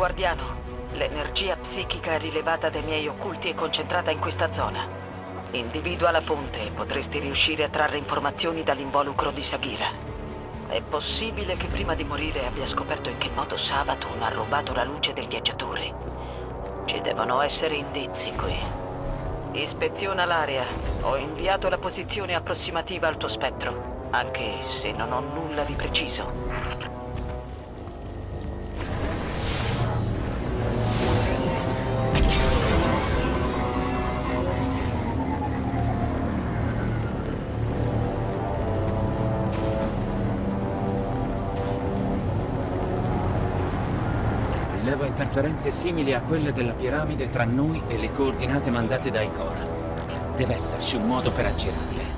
Guardiano, l'energia psichica rilevata dai miei occulti è concentrata in questa zona. Individua la fonte e potresti riuscire a trarre informazioni dall'involucro di Sagira. È possibile che prima di morire abbia scoperto in che modo Sabaton ha rubato la luce del viaggiatore. Ci devono essere indizi qui. Ispeziona l'area. Ho inviato la posizione approssimativa al tuo spettro, anche se non ho nulla di preciso. Interferenze simili a quelle della piramide tra noi e le coordinate mandate da Ikora. Deve esserci un modo per aggirarle.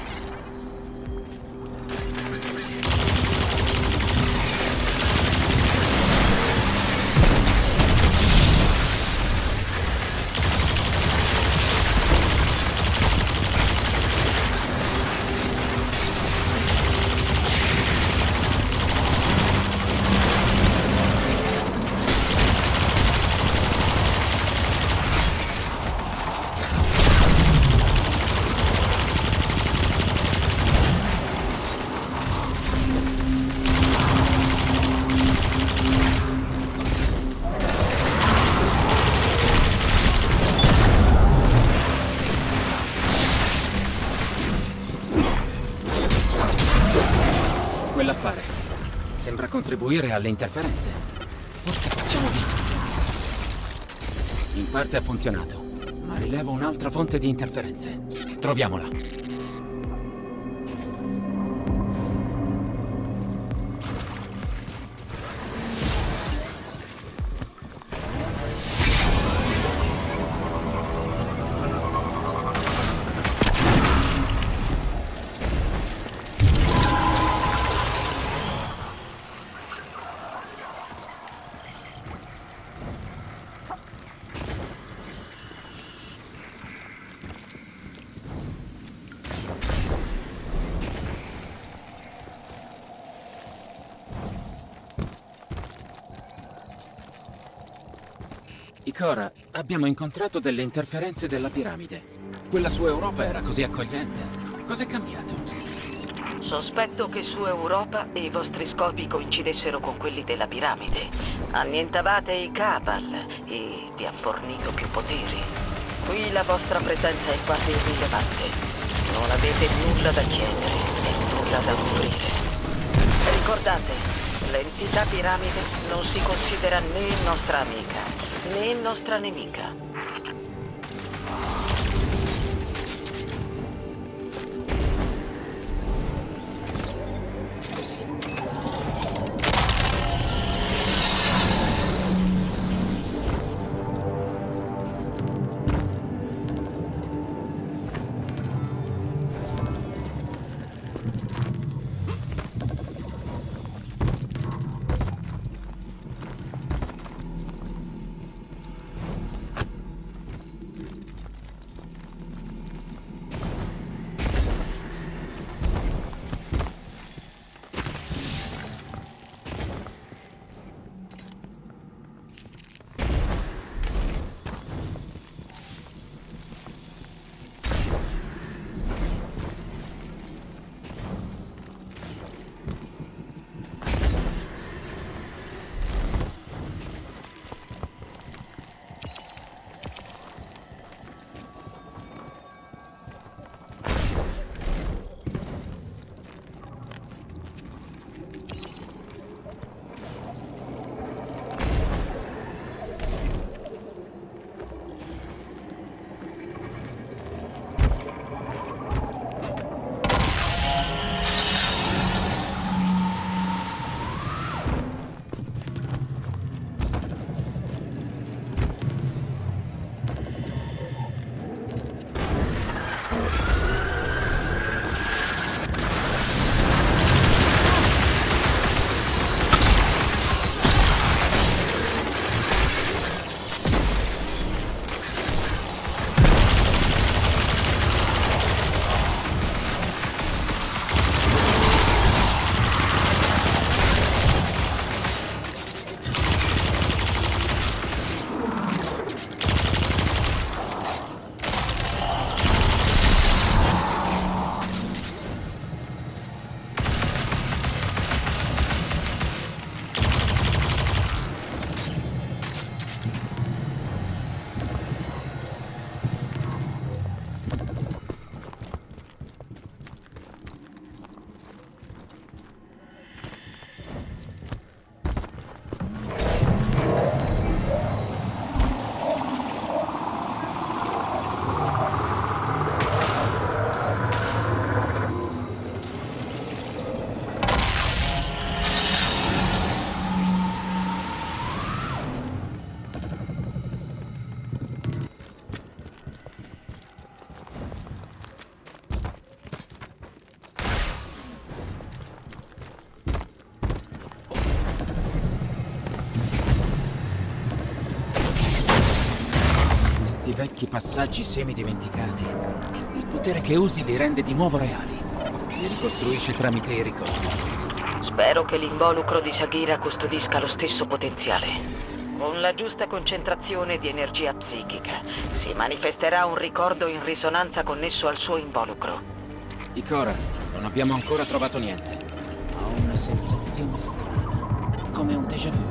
Contribuire alle interferenze. Forse possiamo distruggerlo. In parte ha funzionato, ma rilevo un'altra fonte di interferenze. Troviamola. Ikora, abbiamo incontrato delle interferenze della piramide. Quella su Europa era così accogliente. Cos'è cambiato? Sospetto che su Europa i vostri scopi coincidessero con quelli della piramide. Annientavate i Cabal e vi ha fornito più poteri. Qui la vostra presenza è quasi irrilevante. Non avete nulla da chiedere e nulla da offrire. Ricordate, l'entità piramide non si considera né nostra amica né nostra nemica. Vecchi passaggi semi-dimenticati, il potere che usi li rende di nuovo reali. Li ricostruisce tramite i ricordi. Spero che l'involucro di Sagira custodisca lo stesso potenziale. Con la giusta concentrazione di energia psichica si manifesterà un ricordo in risonanza connesso al suo involucro. Ikora, non abbiamo ancora trovato niente. Ho una sensazione strana, come un déjà vu.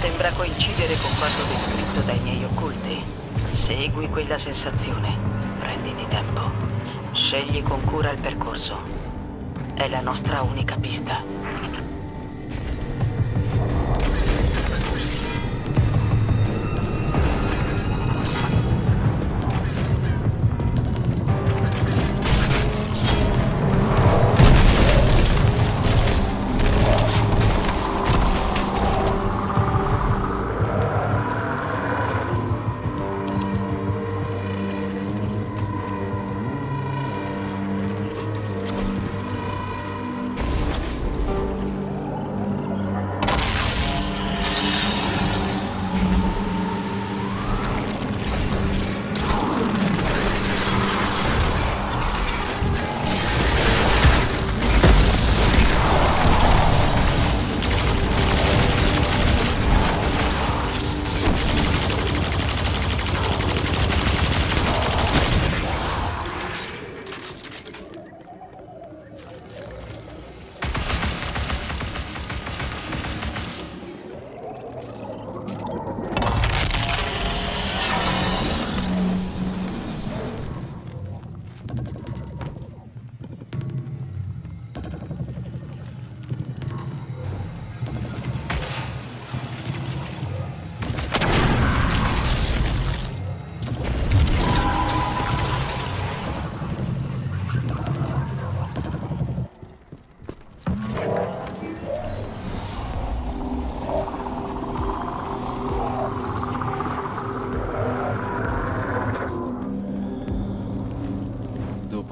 Sembra coincidere con quanto descritto dai miei occulti. Segui quella sensazione, prenditi tempo. Scegli con cura il percorso. È la nostra unica pista.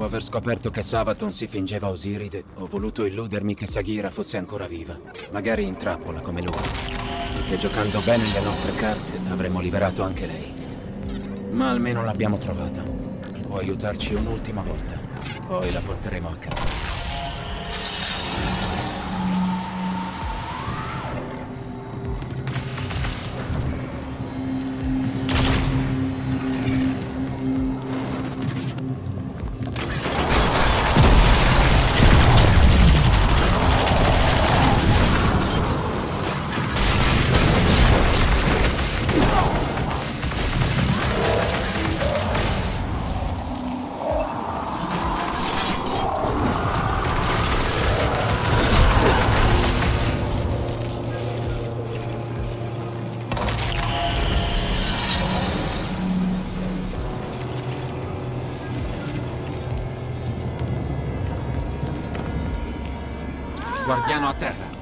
Aver scoperto che Sabaton si fingeva Osiride, ho voluto illudermi che Sagira fosse ancora viva. Magari in trappola come lui. Che giocando bene le nostre carte avremmo liberato anche lei. Ma almeno l'abbiamo trovata. Può aiutarci un'ultima volta. Poi la porteremo a casa. Guardiano a terra.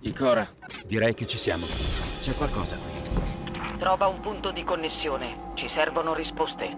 Ikora, direi che ci siamo. C'è qualcosa qui. Trova un punto di connessione. Ci servono risposte.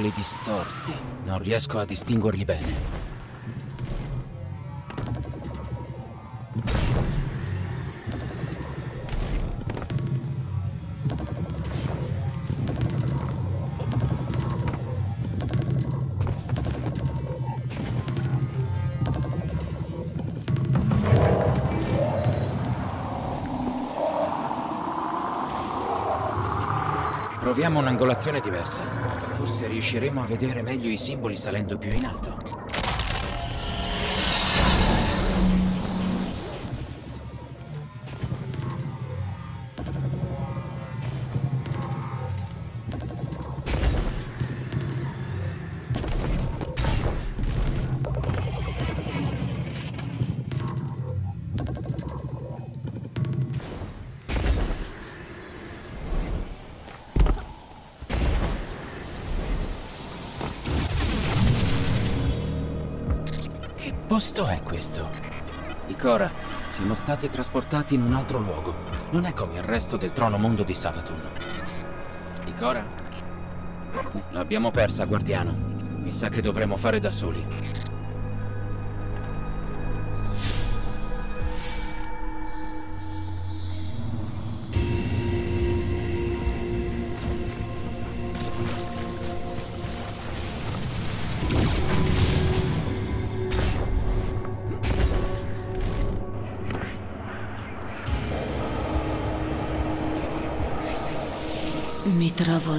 Simboli distorti. Non riesco a distinguerli bene. Proviamo un'angolazione diversa. Forse riusciremo a vedere meglio i simboli salendo più in alto. Posto è questo? Ikora, siamo stati trasportati in un altro luogo. Non è come il resto del trono mondo di Savatun. Ikora? L'abbiamo persa, guardiano. Mi sa che dovremo fare da soli.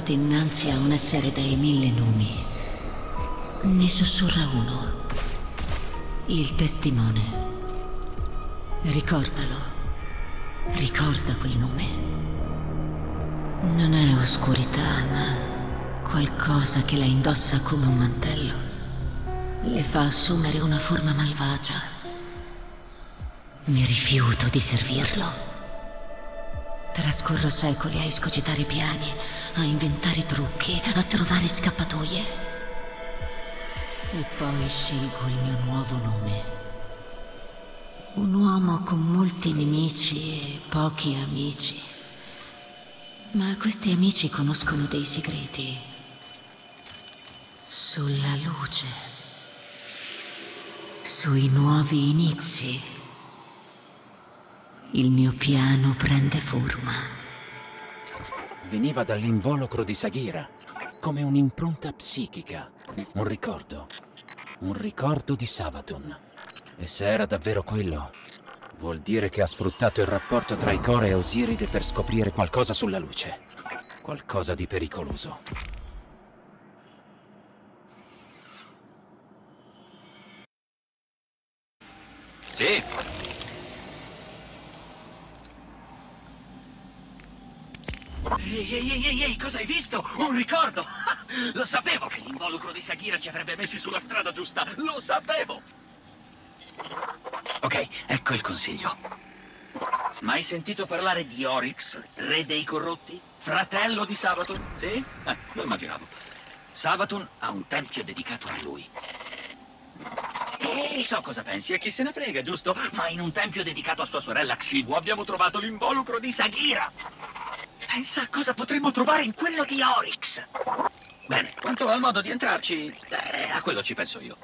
Mi trovo dinanzi a un essere dai mille nomi. Ne sussurra uno. Il testimone. Ricordalo. Ricorda quel nome. Non è oscurità, ma qualcosa che la indossa come un mantello. Le fa assumere una forma malvagia. Mi rifiuto di servirlo. Trascorro secoli a escogitare piani, a inventare trucchi, a trovare scappatoie. E poi scelgo il mio nuovo nome. Un uomo con molti nemici e pochi amici. Ma questi amici conoscono dei segreti. Sulla luce. Sui nuovi inizi. Il mio piano prende forma. Veniva dall'involucro di Sagira, come un'impronta psichica, un ricordo. Un ricordo di Savatun. E se era davvero quello, vuol dire che ha sfruttato il rapporto tra Ikora e Osiride per scoprire qualcosa sulla luce. Qualcosa di pericoloso. Sì, Ehi, ehi, ehi, ehi, ehi, cosa hai visto? Un ricordo! Lo sapevo che l'involucro di Sagira ci avrebbe messi sulla strada giusta! Lo sapevo! Ok, ecco il consiglio. Mai sentito parlare di Oryx, re dei corrotti? Fratello di Savatun? Sì? Eh, lo immaginavo. Savatun ha un tempio dedicato a lui. E so cosa pensi, e chi se ne frega, giusto? Ma in un tempio dedicato a sua sorella Kshivu abbiamo trovato l'involucro di Sagira! Pensa a cosa potremmo trovare in quello di Oryx. Bene, quanto al modo di entrarci, eh, a quello ci penso io.